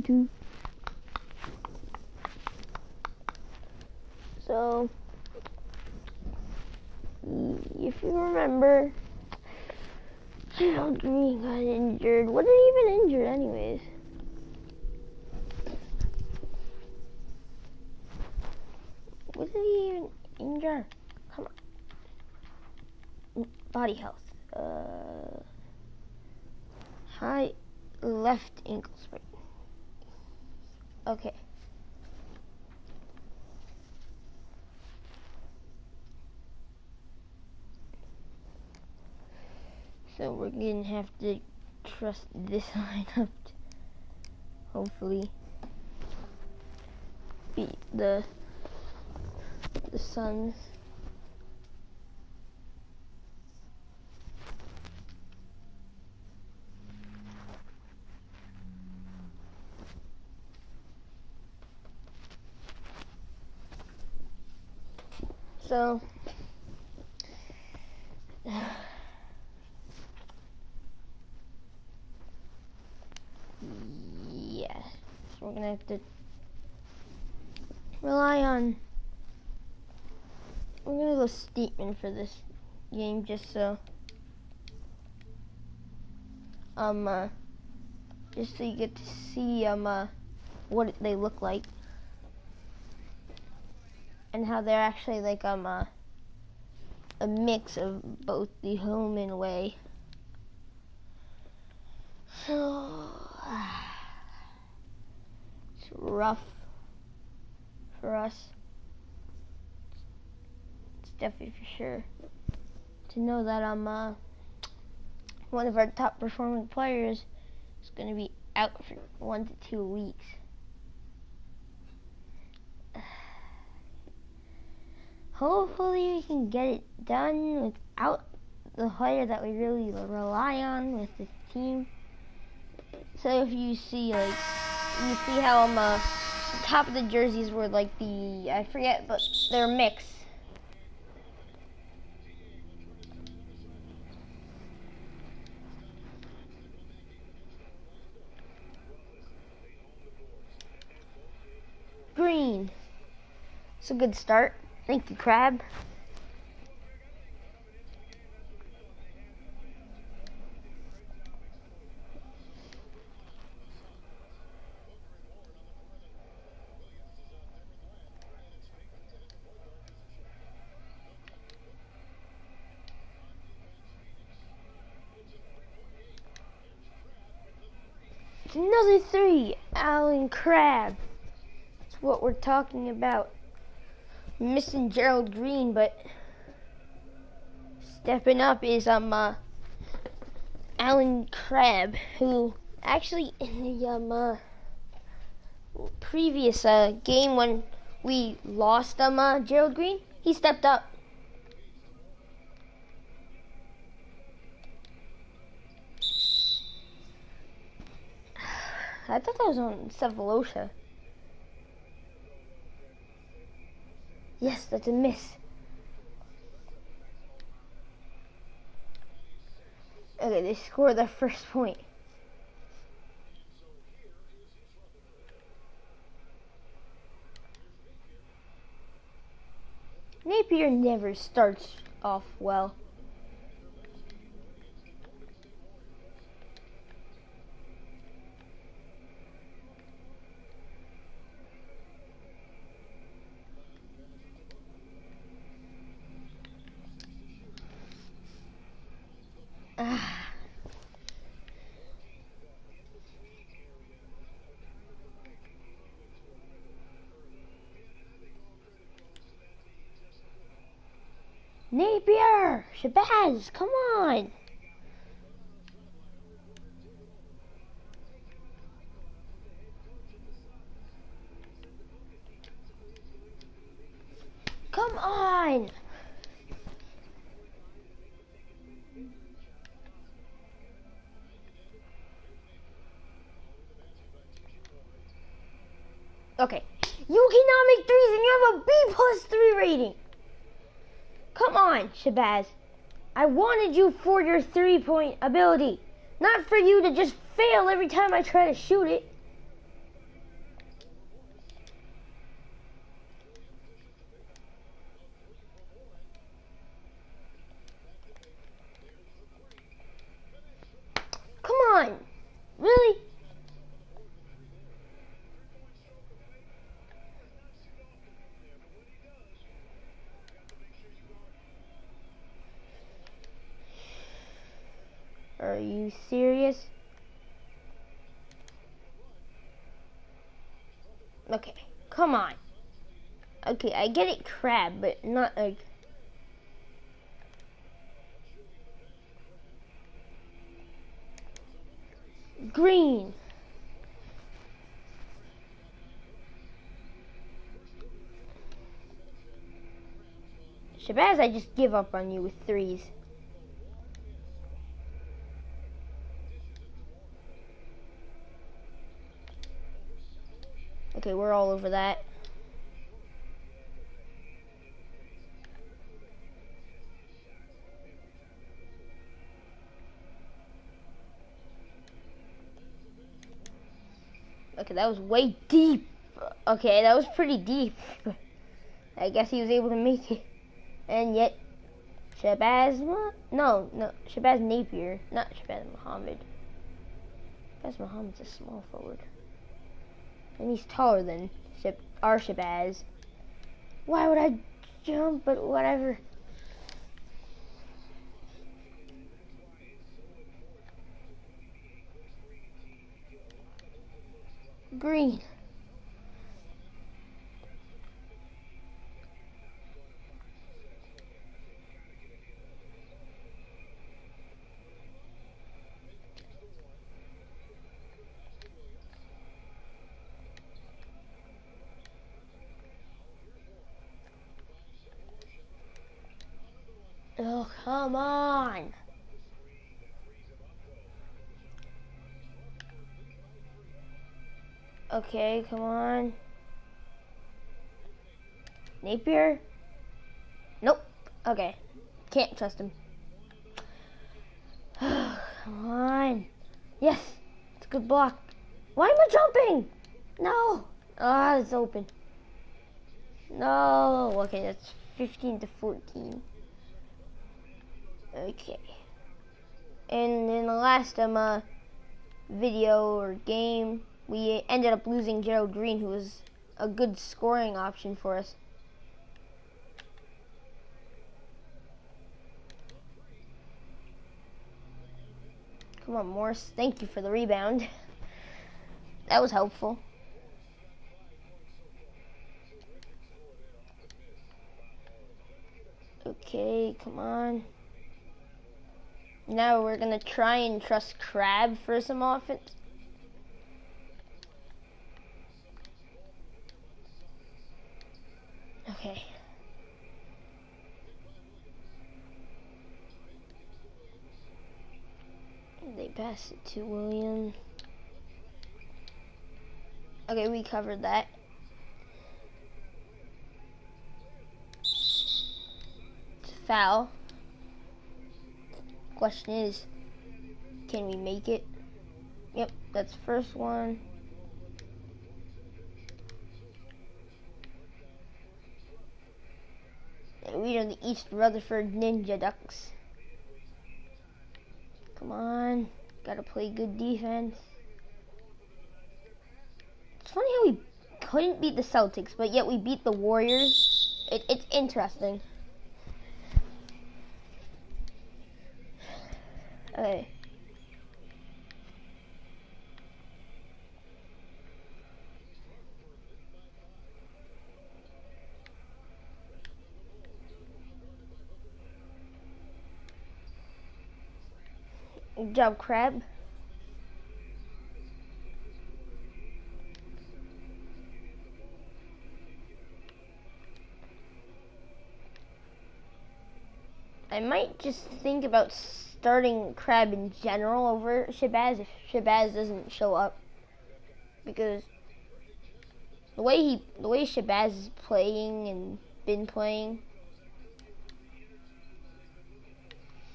do. So, if you remember, Gerald Green got injured. He even injured, anyways? Did he even injured? Come on. Body health. Uh, high left ankle sprain. Okay. So we're gonna have to trust this lineup hopefully beat the the Suns. So yeah, so we're gonna have to rely on. We're gonna go Steepman for this game just so. Um, uh, just so you get to see um uh, what they look like and how they're actually like um uh, a mix of both the home and away. So it's rough for us. It's definitely for sure to know that I'm uh, one of our top performing players is going to be out for one to two weeks. Hopefully we can get it done without the player that we really rely on with the team. So if you see like you see how I'm uh, the top of the jerseys were like the I forget but they're mixed. Green. It's a good start. Thank you, Crabbe. Another three, Allen Crabbe. That's what we're talking about. Missing Gerald Green, but stepping up is um uh, Allen Crabbe, who actually in the um uh, previous uh, game when we lost um uh, Gerald Green, he stepped up. I thought that was on Sefolosha. Yes, that's a miss. Okay, they scored their first point. Napier never starts off well. Napier! Shabazz, come on! Come on! Okay. You cannot make threes and you have a B plus three rating. Come on, Shabazz. I wanted you for your three point ability, not for you to just fail every time I try to shoot it. Are you serious? Okay, come on. Okay, I get it Crabbe, but not like... Green. Shabazz, I just give up on you with threes. Okay, we're all over that. Okay, that was way deep. Okay, that was pretty deep. I guess he was able to make it. And yet, Shabazz, no, no, Shabazz Napier, not Shabazz Muhammad. Shabazz Muhammad's a small forward. And he's taller than Shab our Shabazz. Why would I jump, but whatever. Green. Okay, come on. Napier? Nope. Okay. Can't trust him. come on. Yes. It's a good block. Why am I jumping? No. Ah, oh, it's open. No. Okay, that's 15 to 14. Okay. And in the last um, uh, video or game, we ended up losing Gerald Green, who was a good scoring option for us. Come on, Morris. Thank you for the rebound. that was helpful. Okay, come on. Now we're going to try and trust Crabbe for some offense. Okay. They pass it to William. Okay, we covered that. It's foul. Question is, can we make it? Yep, that's first one. The East Rutherford Ninja Ducks. Come on, gotta play good defense. It's funny how we couldn't beat the Celtics, but yet we beat the Warriors. It, it's interesting. Okay. Job, Crabbe. I might just think about starting Crabbe in general over Shabazz if Shabazz doesn't show up. Because the way he the way Shabazz is playing and been playing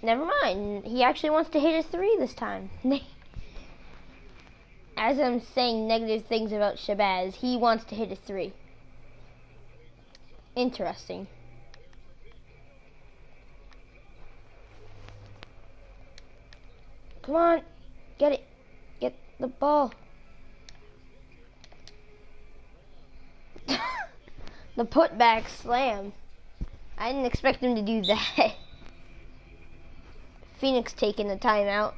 Never mind. He actually wants to hit a three this time. As I'm saying negative things about Shabazz, he wants to hit a three. Interesting. Come on. Get it. Get the ball. the putback slam. I didn't expect him to do that. Phoenix taking the timeout.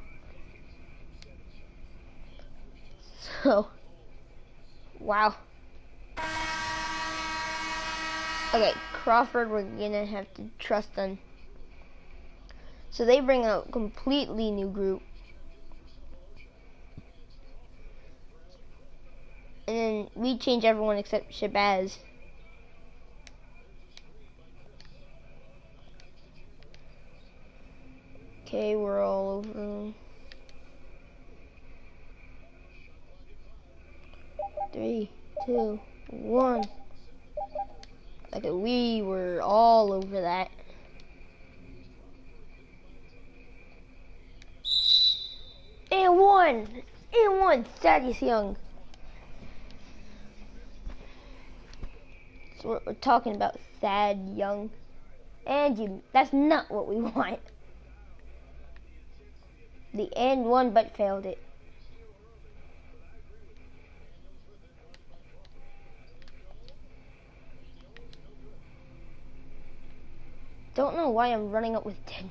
So, wow. Okay, Crawford, we're gonna have to trust them. So they bring a completely new group. And then we change everyone except Shabazz. Okay, we're all over. Three, two, one. Okay, we were all over that. And one! And one! Thaddeus Young. So we're, we're talking about Thad Young. And you, that's not what we want. The end one but failed it. Don't know why I'm running up with Dedmon.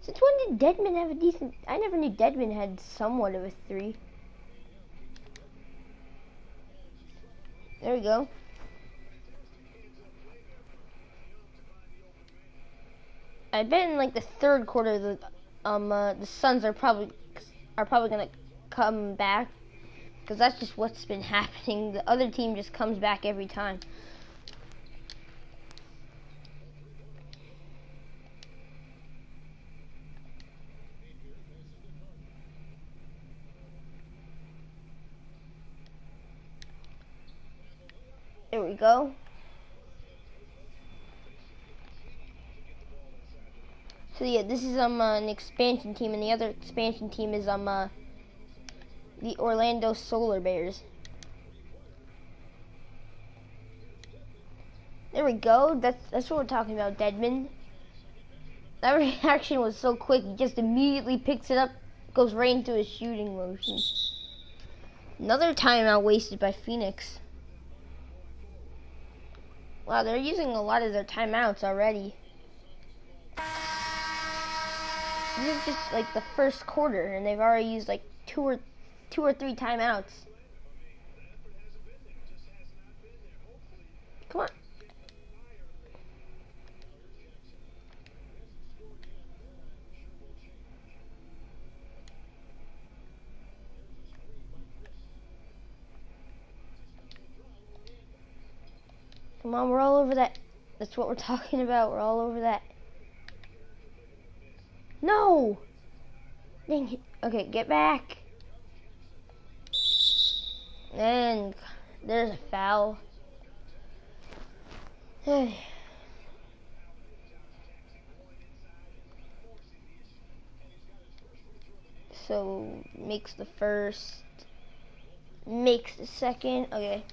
Since when did Dedmon have a decent... I never knew Dedmon had somewhat of a three. There we go. I bet in like the third quarter the um uh, the Suns are probably are probably gonna come back because that's just what's been happening. The other team just comes back every time. There we go. So yeah, this is um uh, an expansion team, and the other expansion team is um uh, the Orlando Solar Bears. There we go. That's that's what we're talking about, Dedmon. That reaction was so quick. He just immediately picks it up, goes right into his shooting motion. Another timeout wasted by Phoenix. Wow, they're using a lot of their timeouts already. This is just like the first quarter, and they've already used like two or two or three timeouts. Come on. Come on, we're all over that. That's what we're talking about. We're all over that. No! Dang it. Okay, get back. And there's a foul. so makes the first, makes the second. Okay.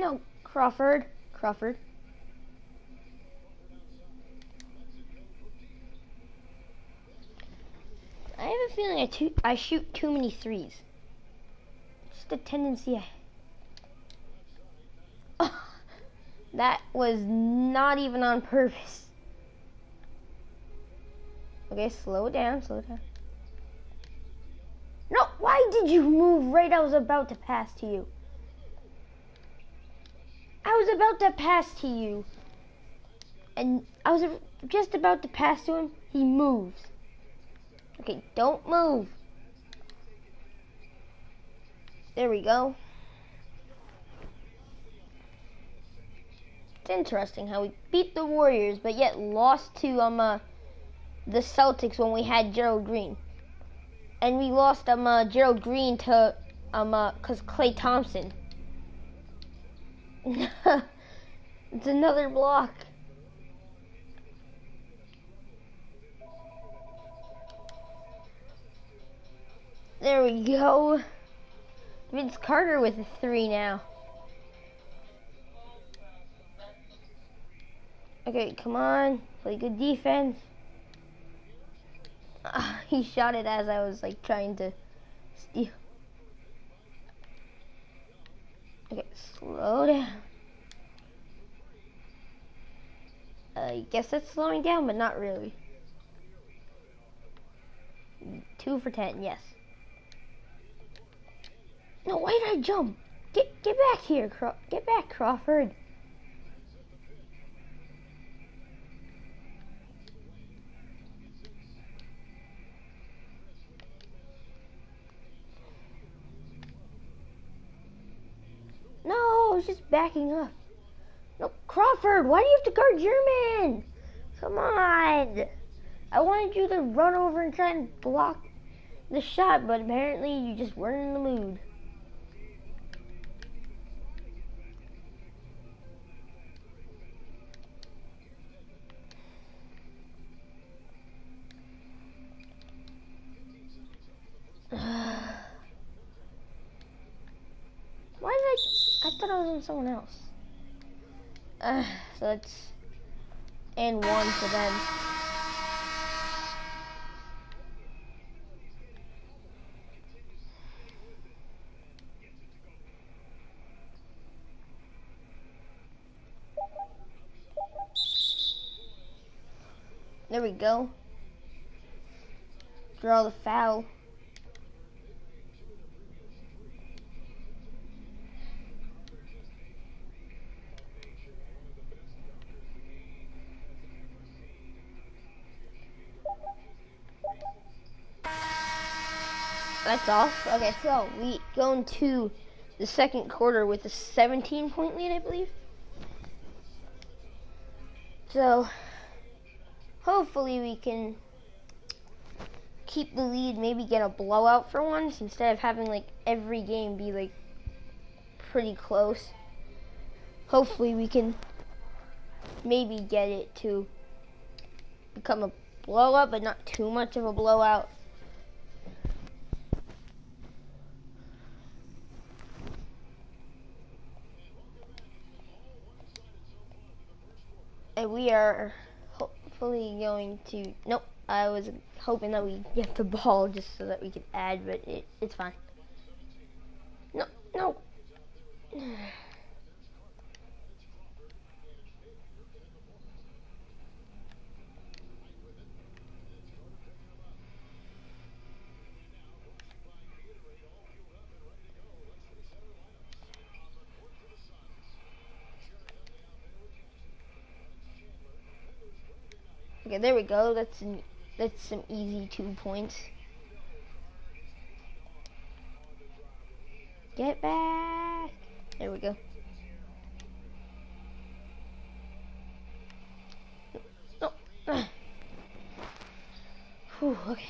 No, Crawford. Crawford. I have a feeling I, too, I shoot too many threes. Just a tendency I... That was not even on purpose. Okay, slow down, slow down. No, why did you move right I was about to pass to you? About to pass to you. And I was just about to pass to him. He moves. Okay, don't move. There we go. It's interesting how we beat the Warriors, but yet lost to um uh, the Celtics when we had Gerald Green, and we lost um uh, Gerald Green to um uh, cause Klay Thompson. it's another block. There we go. Vince Carter with a three now. Okay, come on. Play good defense. Uh, he shot it as I was like trying to steal. Okay, slow down. I guess that's slowing down, but not really. Two for ten, yes. No, why did I jump? Get get back here, Craw get back, Crawford. No, I was just backing up. No, Crawford, why do you have to guard your man? Come on. I wanted you to run over and try and block the shot, but apparently you just weren't in the mood. Why did I? I thought I was on someone else. Uh, so that's and one for them. There we go. Draw the foul. That's off. Okay, so we go into the second quarter with a 17 point lead, I believe. So hopefully we can keep the lead, maybe get a blowout for once instead of having like every game be like pretty close. Hopefully we can maybe get it to become a blowout, but not too much of a blowout. We are hopefully going to. Nope, I was hoping that we get the ball just so that we could add, but it, it's fine. No, no. there we go. That's an, that's some easy two points. Get back. There we go. Oh. Whew, okay.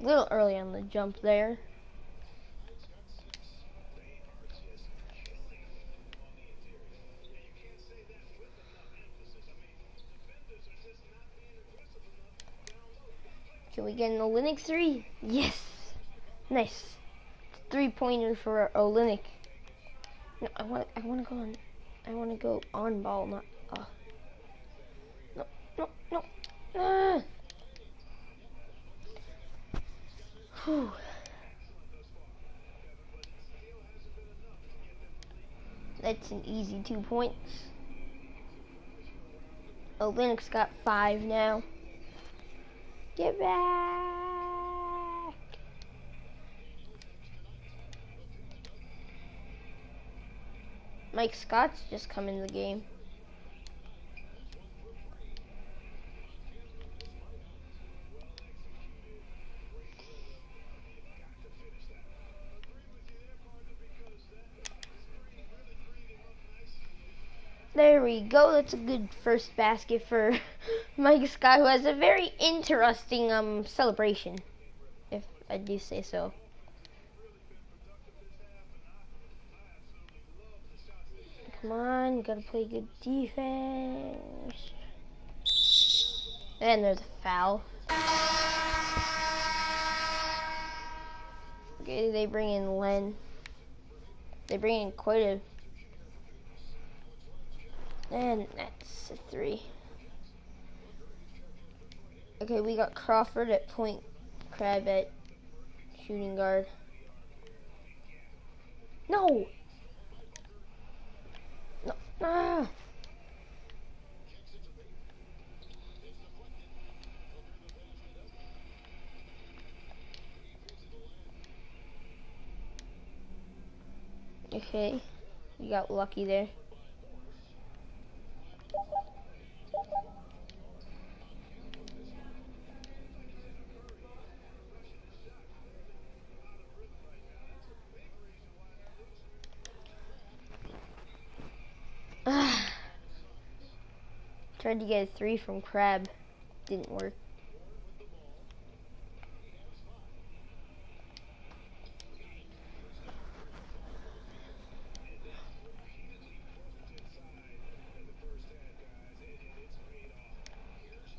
A little early on the jump there. Can we get an Olynyk three? Yes. Nice. Three pointer for Olynyk. No, I want I want to go on. I want to go on ball, not uh. No, no, no. Ah. Whew. That's an easy two points. Olynyk's got five now. Get back! Mike Scott's just come in the game. There we go. That's a good first basket for Mike Scott, who has a very interesting um celebration, if I do say so. Come on, gotta play good defense. And there's a foul. Okay, they bring in Len. They bring in quite a and that's a three. Okay, we got Crawford at point, Crabbe at shooting guard. No! No! Ah! Okay, you got lucky there. Tried to get a three from Crabbe. Didn't work.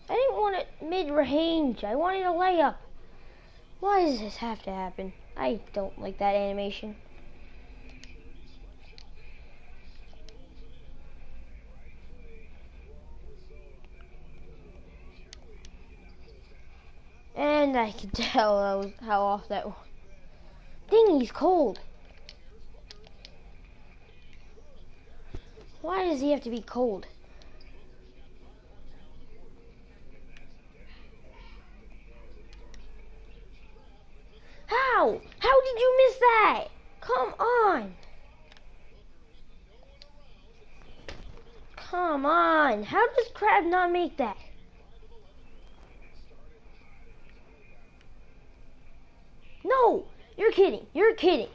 I didn't want it mid-range. I wanted a layup. Why does this have to happen? I don't like that animation. And I could tell was how off that was. Dang, he's cold. Why does he have to be cold? How? How did you miss that? Come on. Come on. How does Crabbe not make that? No, you're kidding. You're kidding.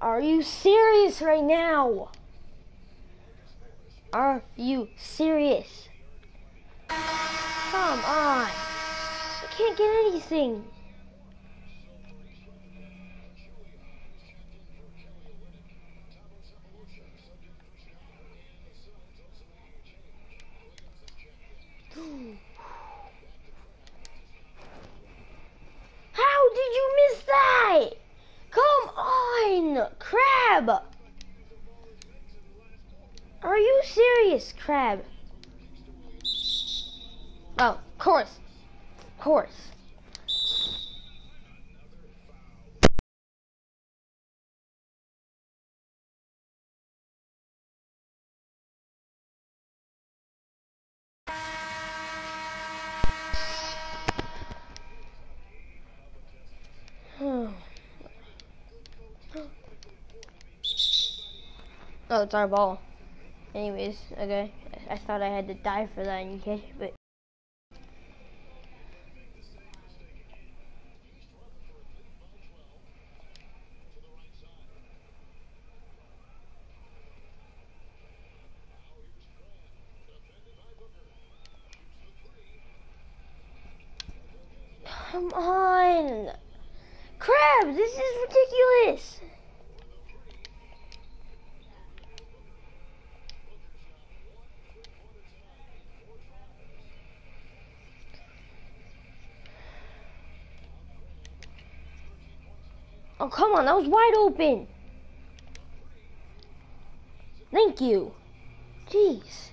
Are you serious right now? Are you serious? Come on. I can't get anything. How did you miss that? Come on, Crabbe. Are you serious, Crabbe? Oh, of course. Of course. Oh, it's our ball. Anyways, okay. I thought I had to die for that in case, but. Come on! Crabbe, this is ridiculous! Oh, come on, that was wide open. Thank you. Jeez.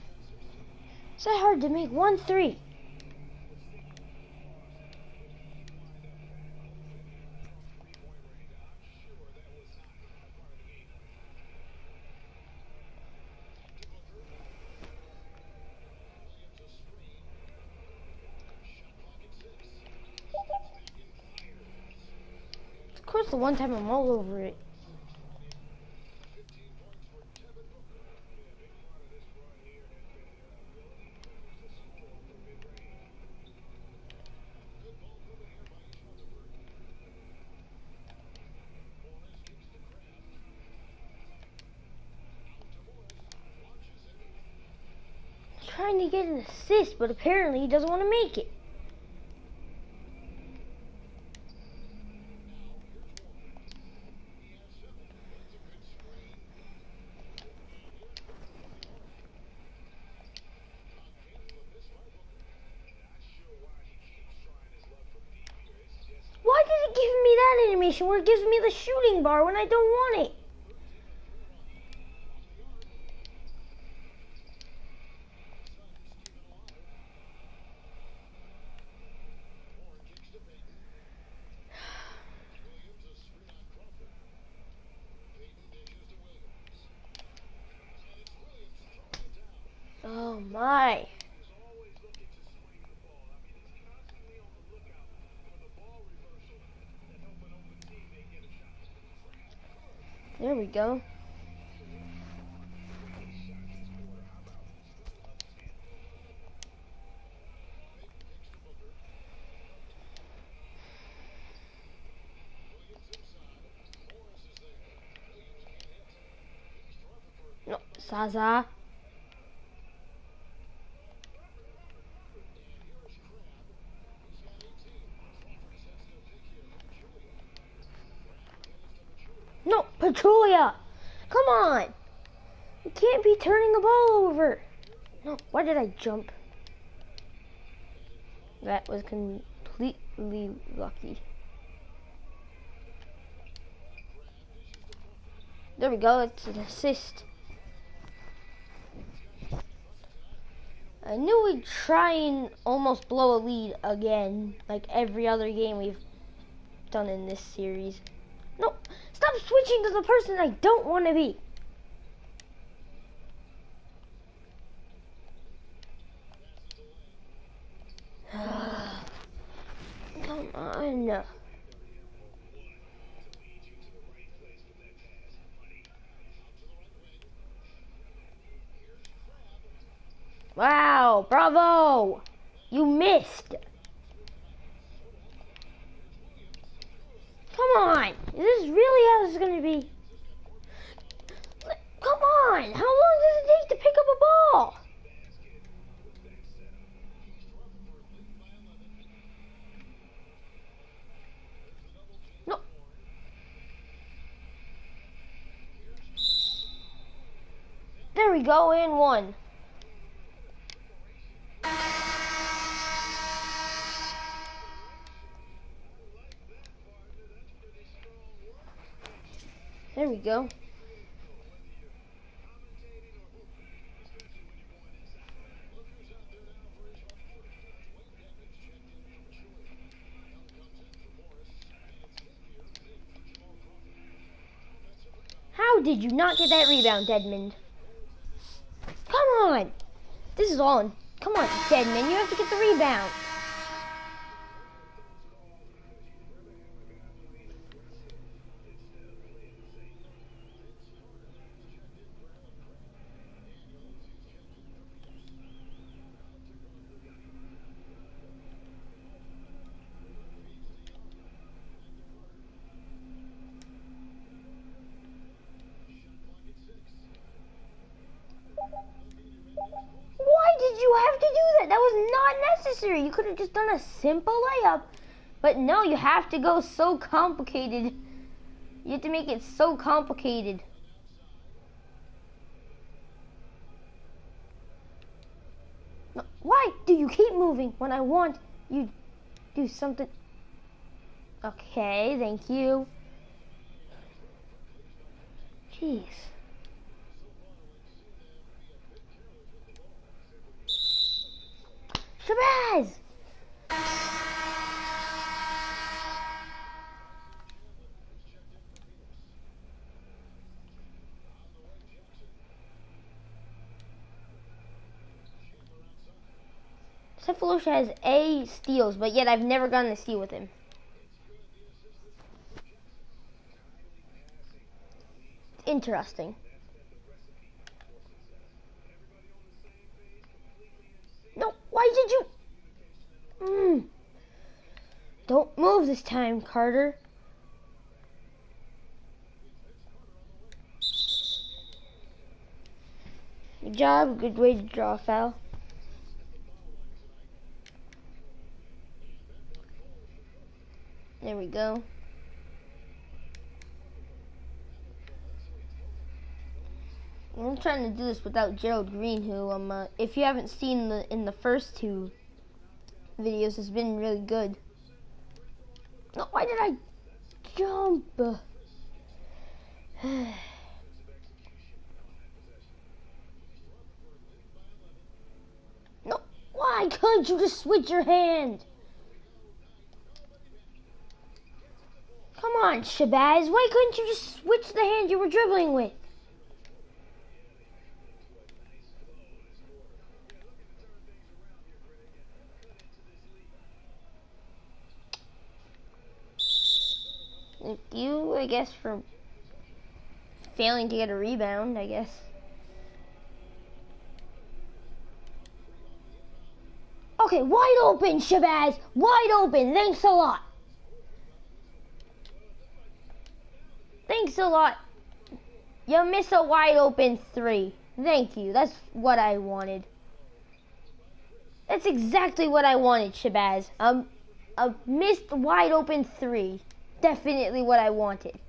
It's that hard to make one three. One time I'm all over it. Trying to get an assist, but apparently he doesn't want to make it. Why did it give me where it gives me the shooting bar when I don't want it? my. There we go. No, Zaza. No, Pachulia! Come on! You can't be turning the ball over. No, why did I jump? That was completely lucky. There we go, it's an assist. I knew we'd try and almost blow a lead again, like every other game we've done in this series. No, stop switching to the person I don't want to be. On. Wow, bravo! You missed. Come on. Is this really how this is going to be? Come on. How long does it take to pick up a ball? There we go, in one. There we go. How did you not get that rebound, Dedmon? Come on! This is on. Come on, Dedmon, you have to get the rebound. Why did you have to do that? That was not necessary. You could have just done a simple layup. But no, you have to go so complicated. You have to make it so complicated. Why do you keep moving when I want you do something? Okay, thank you. Jeez. Shabazz! Sefolosha has A steals, but yet I've never gotten a steal with him. Interesting. No, why did you? Mm. Don't move this time, Carter. Good job. Good way to draw a foul. There we go. I'm trying to do this without Gerald Green, who um, uh, if you haven't seen the in the first two videos, has been really good. No, why did I jump? no, why couldn't you just switch your hand? Come on, Shabazz. Why couldn't you just switch the hand you were dribbling with? Thank you, I guess, for failing to get a rebound, I guess. Okay, wide open, Shabazz. Wide open. Thanks a lot. A lot. You miss a wide open three. Thank you. That's what I wanted. That's exactly what I wanted, Shabazz. Um, a missed wide open three. Definitely what I wanted.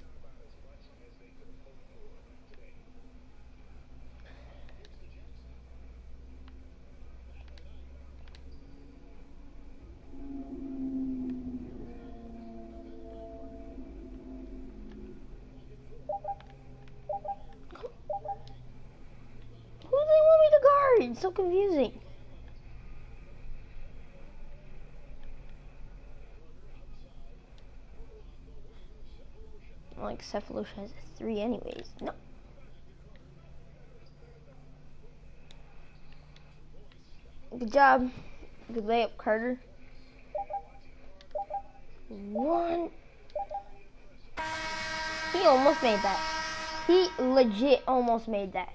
Who do they want me to guard? It's so confusing. Like Sefolosha has three anyways. No. Good job. Good layup, Carter. One. He almost made that. He legit almost made that.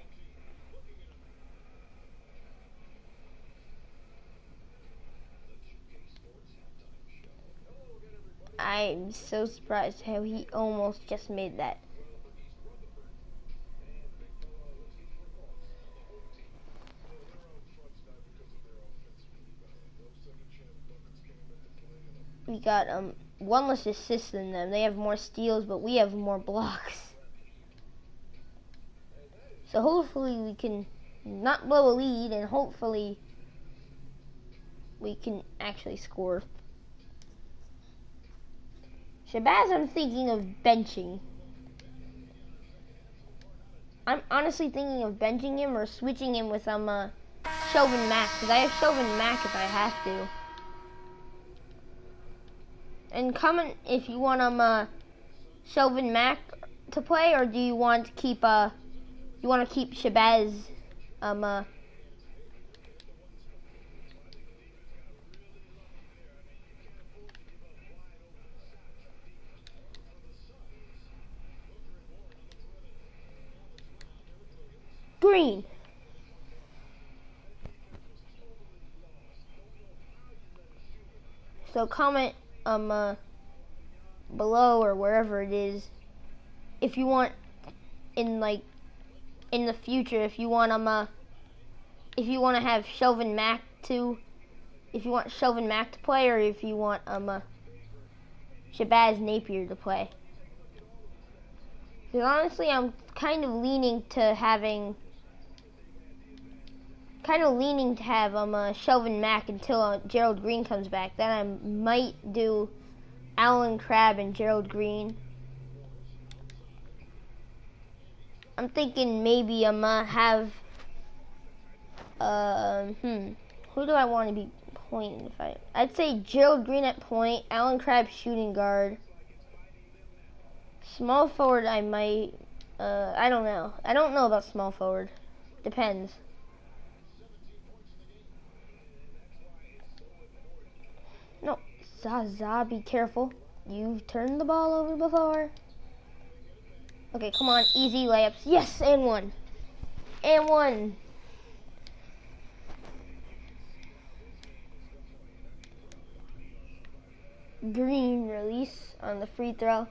I'm so surprised how he almost just made that. We got um one less assist than them. They have more steals, but we have more blocks. So hopefully we can not blow a lead, and hopefully we can actually score. Shabazz, I'm thinking of benching. I'm honestly thinking of benching him or switching him with um uh, Shelvin because I have Shelvin Mack if I have to. And comment if you want um uh, Shelvin to play or do you want to keep uh you want to keep Shabazz um uh green. So comment um uh, below or wherever it is if you want in like in the future if you want um uh, if you want to have Shelvin Mack to if you want Shelvin Mack to play or if you want um uh, Shabazz Napier to play. Because honestly, I'm kind of leaning to having kind of leaning to have um uh, Shelvin Mack until uh, Gerald Green comes back. Then I might do Allen Crabbe and Gerald Green. I'm thinking maybe I'm gonna have uh, hmm who do I want to be pointing if I I'd say Gerald Green at point, Allen Crabbe shooting guard. Small forward I might uh I don't know. I don't know about small forward. Depends. No, Zaza, be careful. You've turned the ball over before. Okay, come on, easy layups. Yes, and one. And one. Green release on the free throw.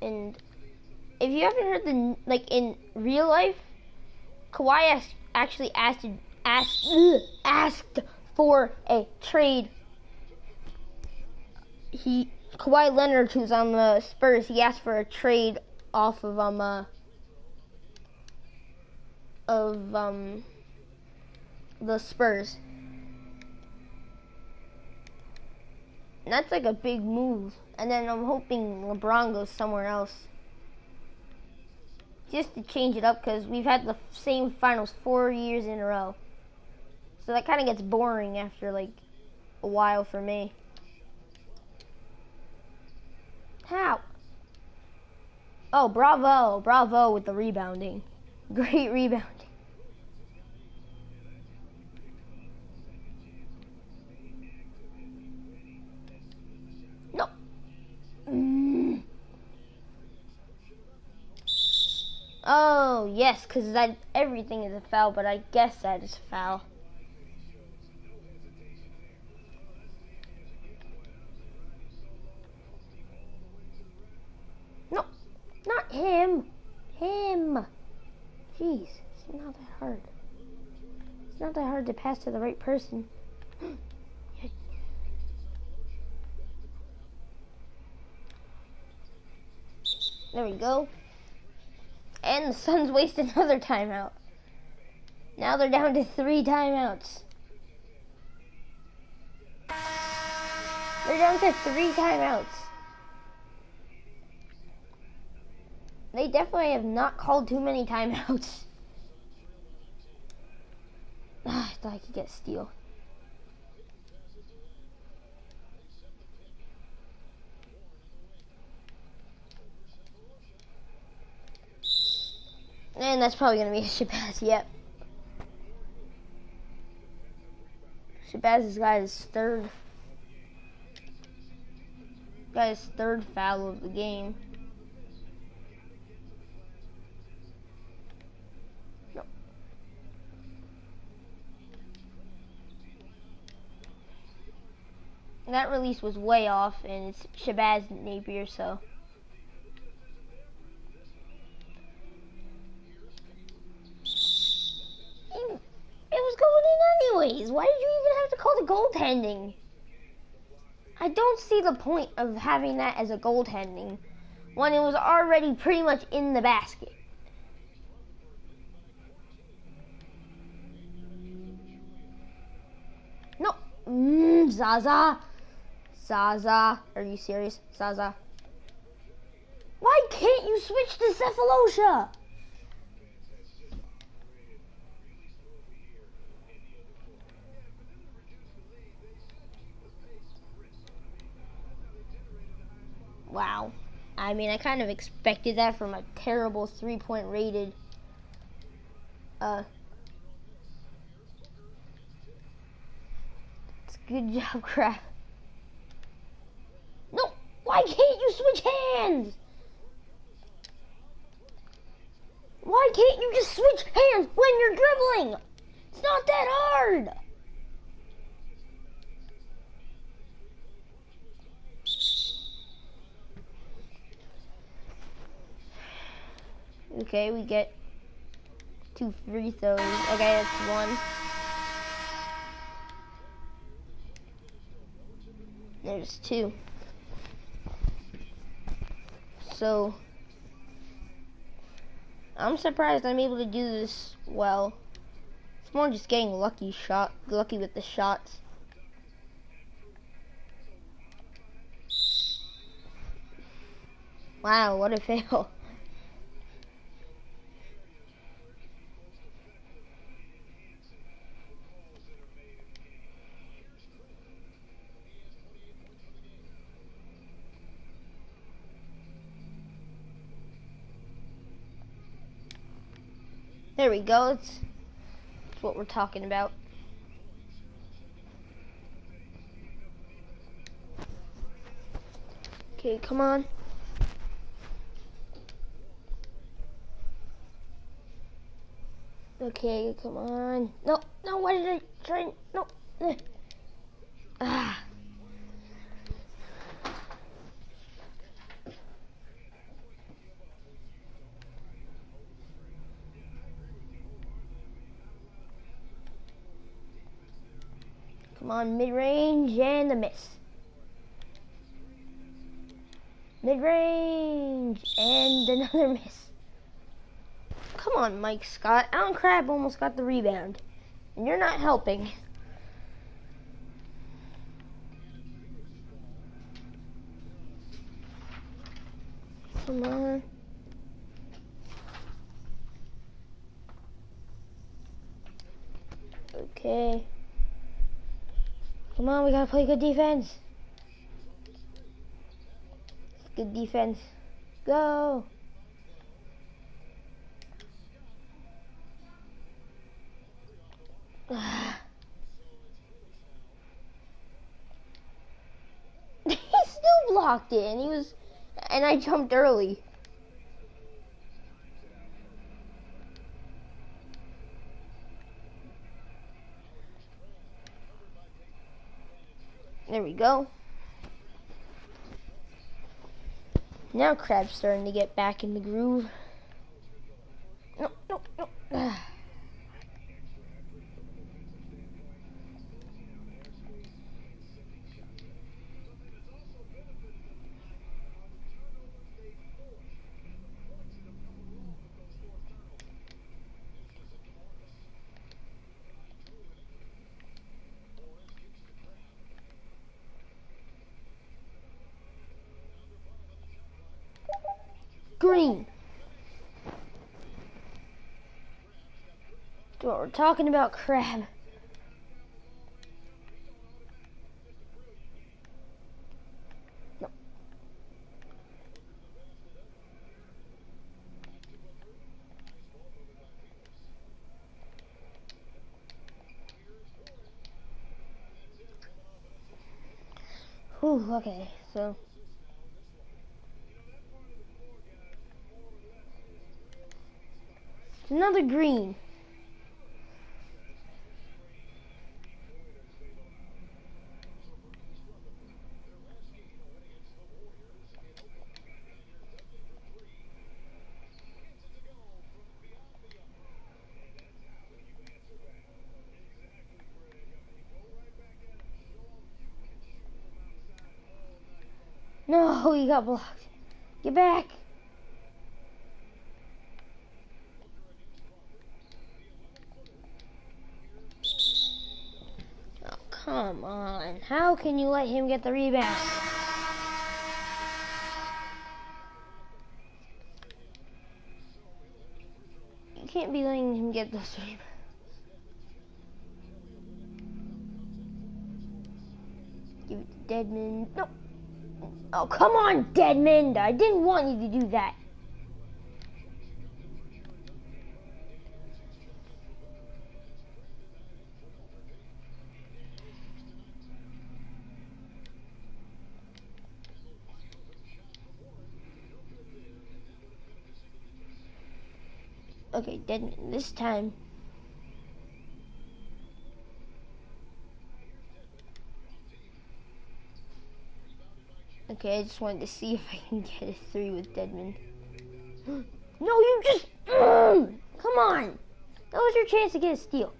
And if you haven't heard the, like in real life, Kawhi actually asked, asked, asked for a trade. He Kawhi Leonard, who's on the Spurs, he asked for a trade off of um uh, of um the Spurs. And that's like a big move. And then I'm hoping LeBron goes somewhere else. Just to change it up because we've had the same finals four years in a row. So that kind of gets boring after like a while for me. How? Oh, bravo, bravo with the rebounding. Great rebounding. No. Mm. Oh, yes, because everything is a foul, but I guess that is a foul. Not him. Him. Jeez, it's not that hard. It's not that hard to pass to the right person. There we go. And the Suns waste another timeout. Now they're down to three timeouts. They're down to three timeouts. They definitely have not called too many timeouts. I thought I could get steal. And that's probably going to be a Shabazz, yep. Shabazz has got his third, got his third foul of the game. That release was way off, and it's Shabazz Napier, so. It, was going in anyways? Why did you even have to call the goaltending? I don't see the point of having that as a goaltending when it was already pretty much in the basket. No. Mm, Zaza. Zaza. Are you serious? Zaza. Why can't you switch to Sefolosha? Wow. I mean, I kind of expected that from a terrible three-point rated. Uh, it's good job, crap. Why can't you switch hands? Why can't you just switch hands when you're dribbling? It's not that hard. Okay, we get two free throws. Okay, that's one. There's two. So, I'm surprised I'm able to do this well. It's more just getting lucky shot, lucky with the shots. Wow, what a fail. There we go. It's, that's what we're talking about. Okay, come on. Okay, come on. No, no, why did I try? No. Eh. Ah. Come on, mid-range and the miss. Mid-range and another miss. Come on, Mike Scott. Allen Crabbe almost got the rebound. And you're not helping. Come on. Okay. Come on, we gotta play good defense. Good defense. Go. he still blocked it, and he was, and I jumped early. We go. Now Crabbe's starting to get back in the groove. No, no, no. Green. That's what we're talking about, Crabbe. Okay, so Another green. No, he got blocked. Get back. Come on. How can you let him get the rebound? You can't be letting him get those rebounds. Give it to Dedmon. No. Oh, come on, Dedmon. I didn't want you to do that. Okay, then this time. Okay, I just wanted to see if I can get a three with Dedmon. no, you just... Come on! That was your chance to get a steal.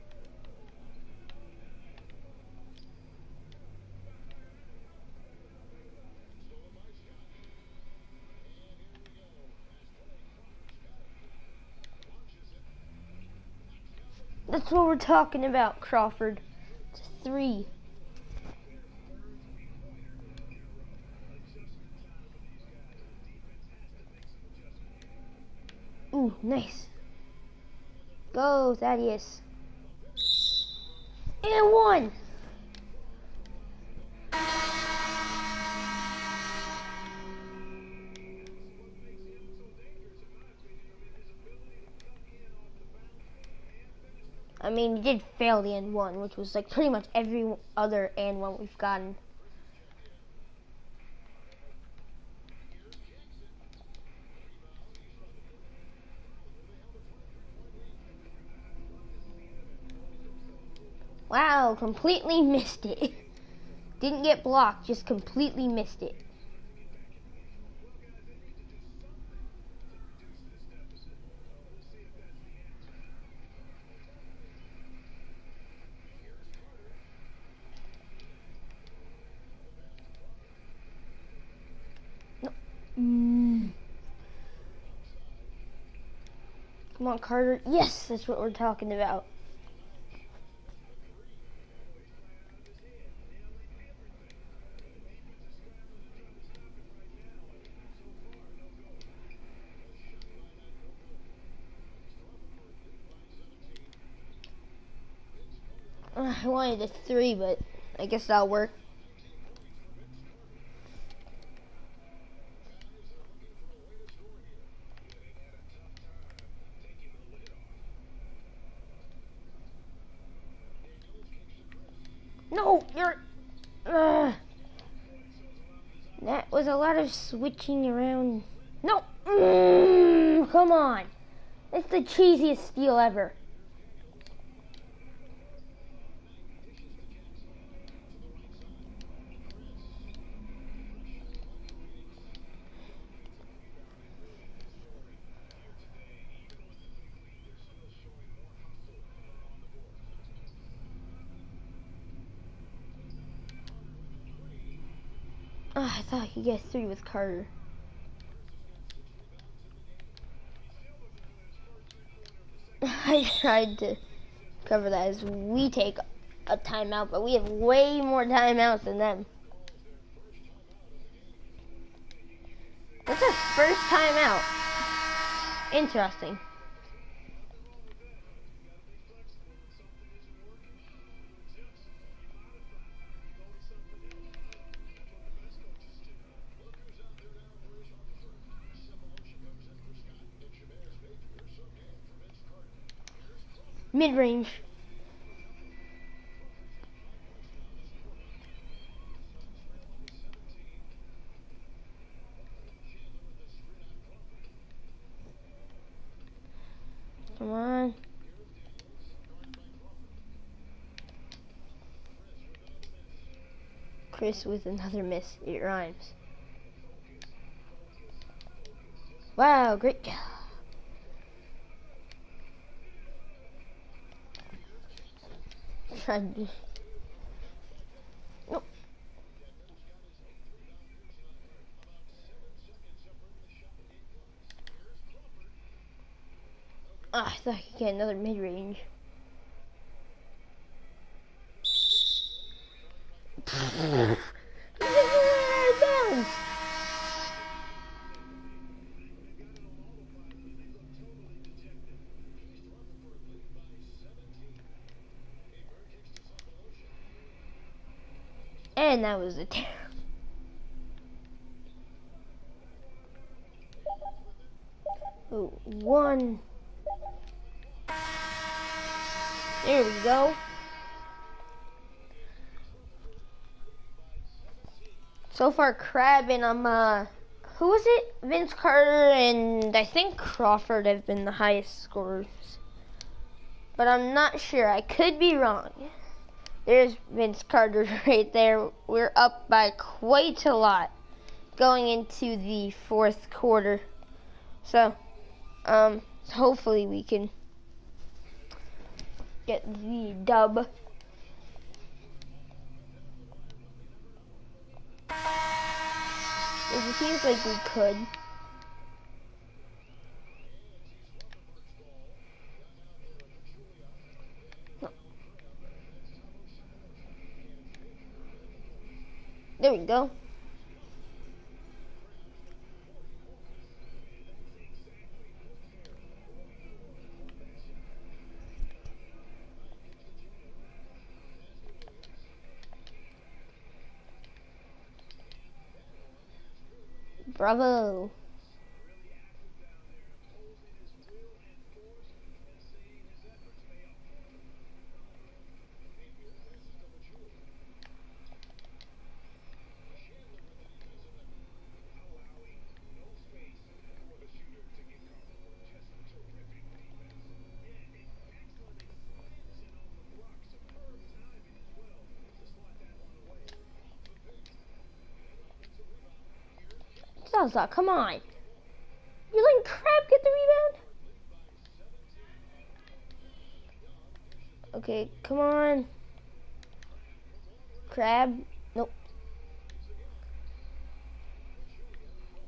That's what we're talking about, Crawford. It's three. Ooh, nice. Go, Thaddeus. And one. I mean, he did fail the and one, which was like pretty much every other and one we've gotten. Wow, completely missed it. Didn't get blocked, just completely missed it. Carter. Yes, that's what we're talking about. Uh, I wanted a three, but I guess that'll work. No, you're. Uh, that was a lot of switching around. No, mm, come on. It's the cheesiest steal ever. Oh, I thought I could get three with Carter. I tried to cover that as we take a timeout, but we have way more timeouts than them. That's our first timeout. Interesting. Mid-range. Come on. Chris with another miss. It rhymes. Wow, great job. To... Nope. Ah, I thought I could get another mid-range. And that was a tear. One. There we go. So far, Crabbe and um, uh, who was it? Vince Carter and I think Crawford have been the highest scorers. But I'm not sure. I could be wrong. There's Vince Carter right there. We're up by quite a lot going into the fourth quarter. So, um, hopefully we can get the dub. It seems like we could. There we go. Bravo. Come on. You're letting Crabbe get the rebound? Okay, come on. Crabbe. Nope.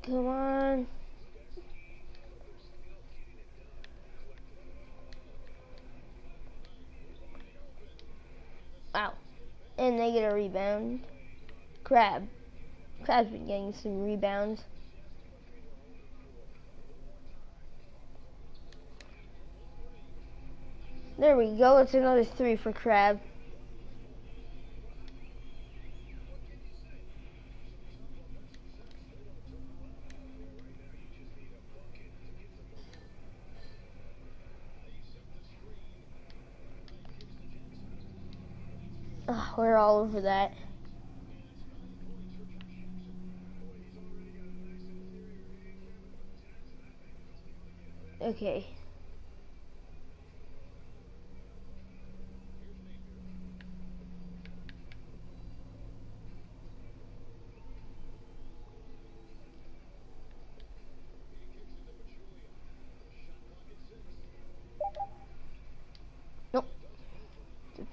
Come on. Wow. And they get a rebound. Crabbe. Crabbe's been getting some rebounds. There we go. It's another three for Crabbe. Oh, we're all over that. Okay.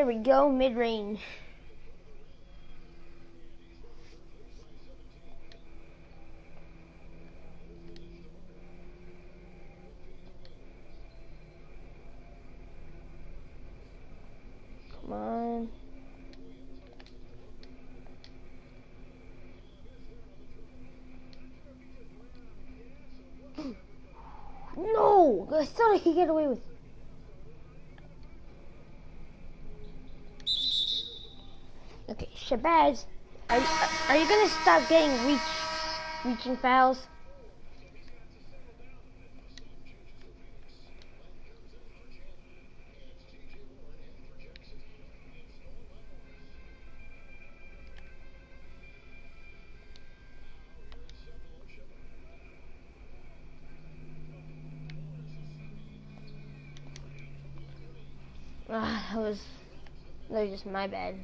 There we go, mid-range. Come on. No! I thought I could get away with Okay, Shabazz, are you, are you gonna stop getting reach, reaching fouls? Ah, that was, that was just my bad.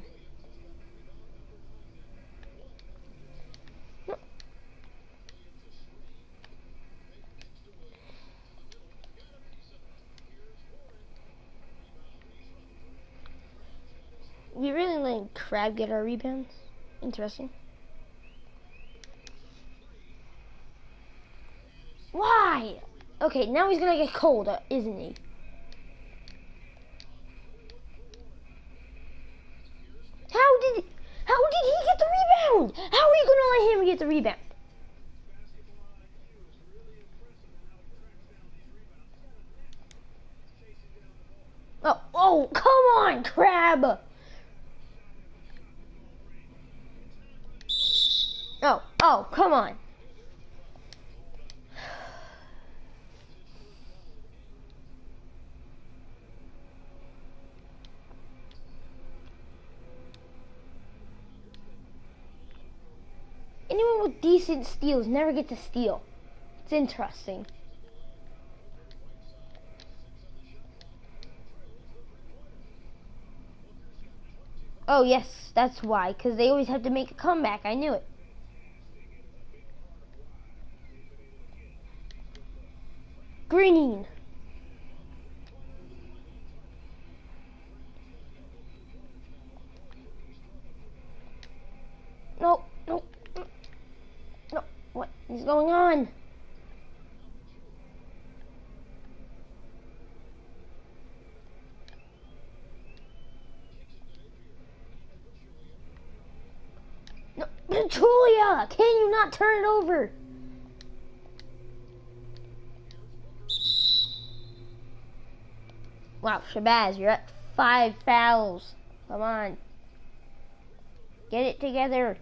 We really letting Crabbe get our rebounds. Interesting. Why? Okay, now he's gonna get cold, uh, isn't he? How did how did he get the rebound? How are you gonna let him get the rebound? Oh, oh, come on, Crabbe! Oh, oh, come on. Anyone with decent steals never get to steal. It's interesting. Oh, yes, that's why, because they always have to make a comeback. I knew it. Green. No, no, no. What is going on? No, Julia, can you not turn it over? Wow, Shabazz, you're at five fouls. Come on. Get it together.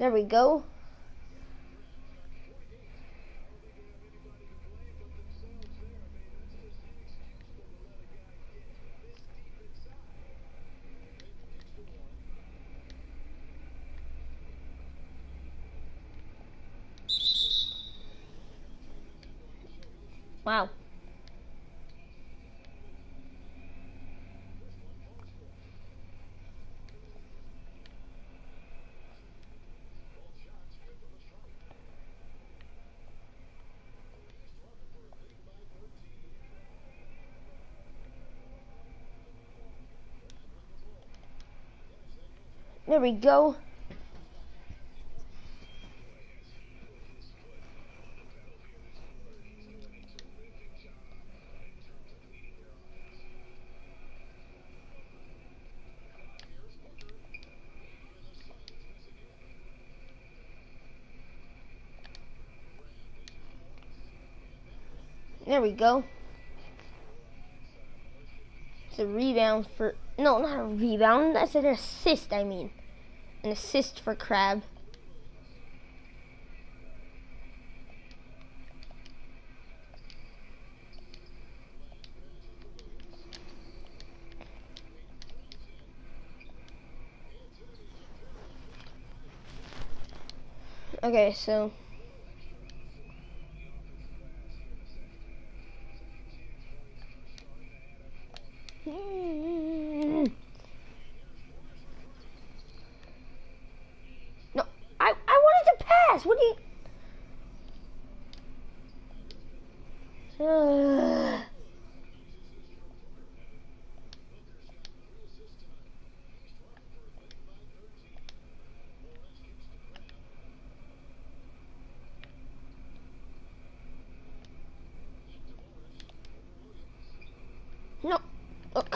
There we go. Wow. There we go. There we go. It's a rebound for, no, not a rebound. That's an assist, I mean. An assist for Crabbe. Okay, so No, I I wanted to pass. What do you? Uh... No. Oh,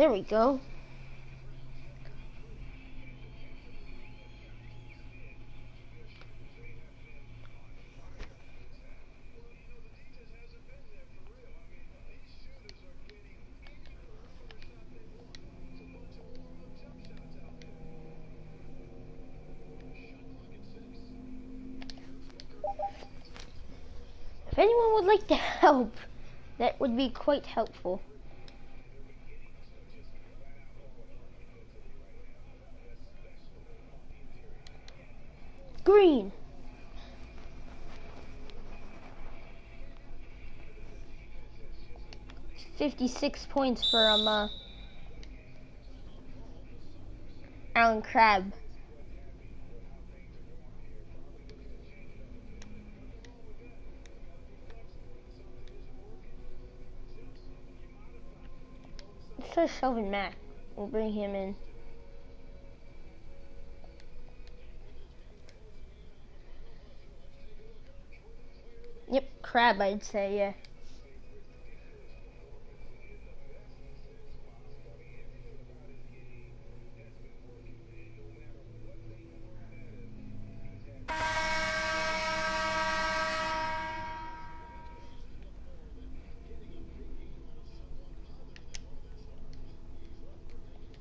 There we go. If anyone would like to help, that would be quite helpful. Green. Fifty-six points for um uh, Allen Crabbe. So Shelvin Mack. We'll bring him in. Yep, Crabbe I'd say, yeah.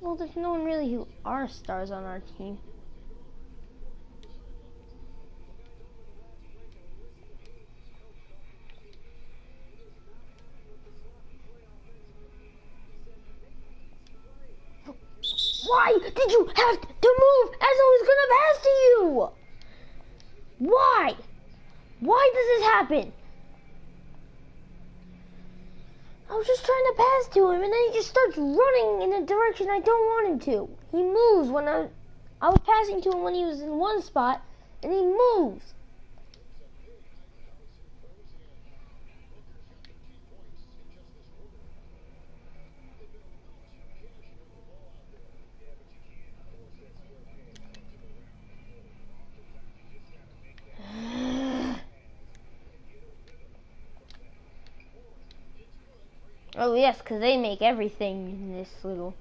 Well, there's no one really who are stars on our team. Why did you have to move as I was gonna pass to you? Why? Why does this happen? I was just trying to pass to him, and then he just starts running in a direction I don't want him to. He moves when I, I was passing to him when he was in one spot, and he moves. Oh yes, because they make everything in this little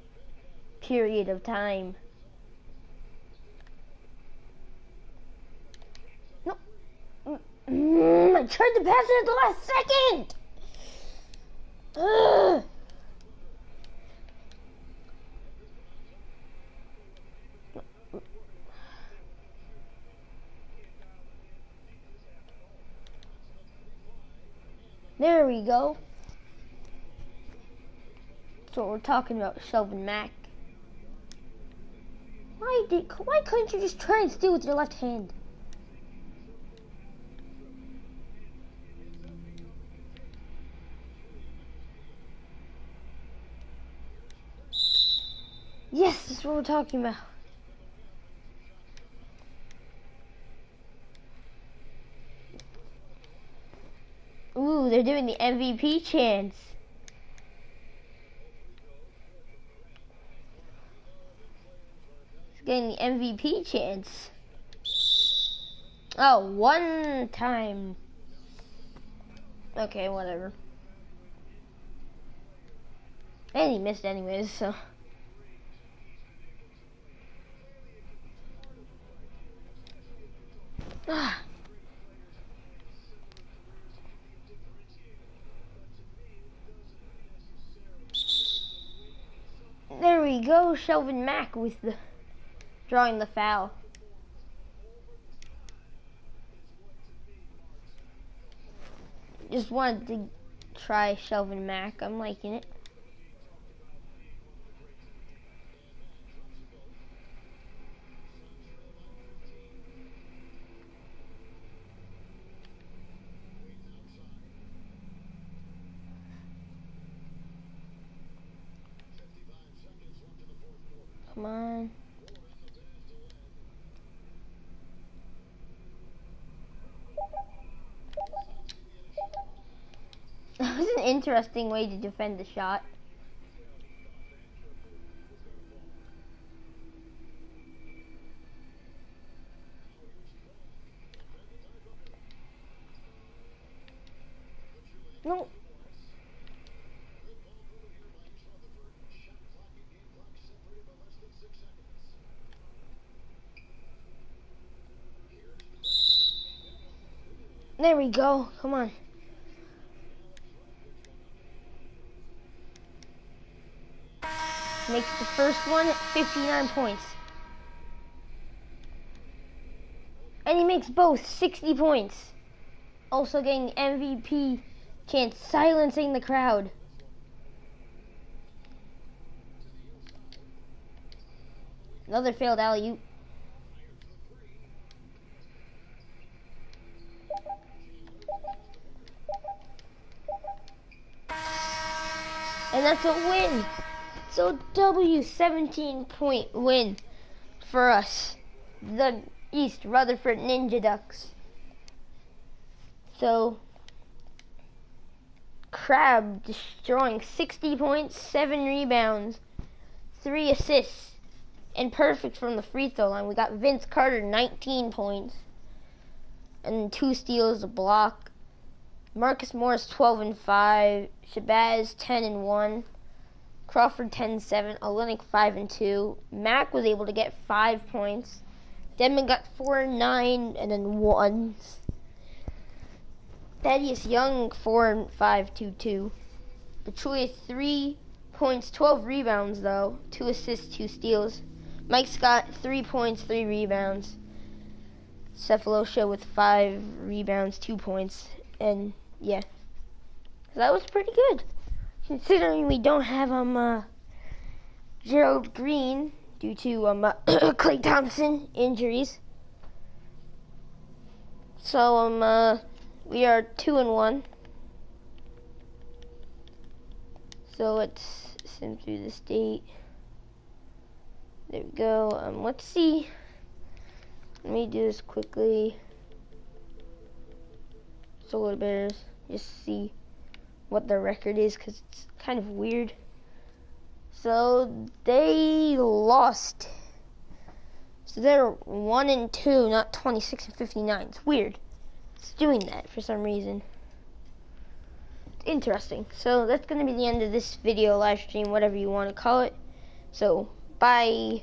period of time. No. Mm, I tried to pass it at the last second! Ugh. There we go. What we're talking about, Shelvin Mack. Why Why did? Why couldn't you just try and steal with your left hand? Yes, that's what we're talking about. Ooh, they're doing the MVP chance. Getting the MVP chance. Oh, one time. Okay, whatever. And he missed anyways, so. Ah. There we go, Shelvin Mack with the drawing the foul. Just wanted to try Shelvin Mack. I'm liking it. Come on. That was an interesting way to defend the shot. No. There we go. Come on. Makes the first one 59 points. And he makes both 60 points. Also getting MVP chance, silencing the crowd. Another failed alley-oop. And that's a win. So W 17 point win for us. The East Rutherford Ninja Ducks. So Crabbe destroying 60 points, 7 rebounds, 3 assists, and perfect from the free throw line. We got Vince Carter 19 points and 2 steals, a block. Marcus Morris 12 and 5, Shabazz 10 and 1. Crawford 10-7, Olynyk 5 and 2. Mack was able to get 5 points. Dedmon got 4 and 9 and then 1. Thaddeus Young 4 and 5 2 2. Pachulia 3 points, 12 rebounds though, 2 assists, 2 steals. Mike Scott 3 points, 3 rebounds. Sefolosha with 5 rebounds, 2 points. And yeah. That was pretty good considering we don't have um uh, Gerald Green due to um uh, Klay Thompson injuries. So um uh, we are two and one. So let's sim through the state. There we go. Um, let's see. Let me do this quickly. Solar Bears. Just see what their record is because it's kind of weird. So they lost. So they're one and two, not 26 and 59. It's weird. It's doing that for some reason. It's interesting. So that's going to be the end of this video, live stream, whatever you want to call it. So bye.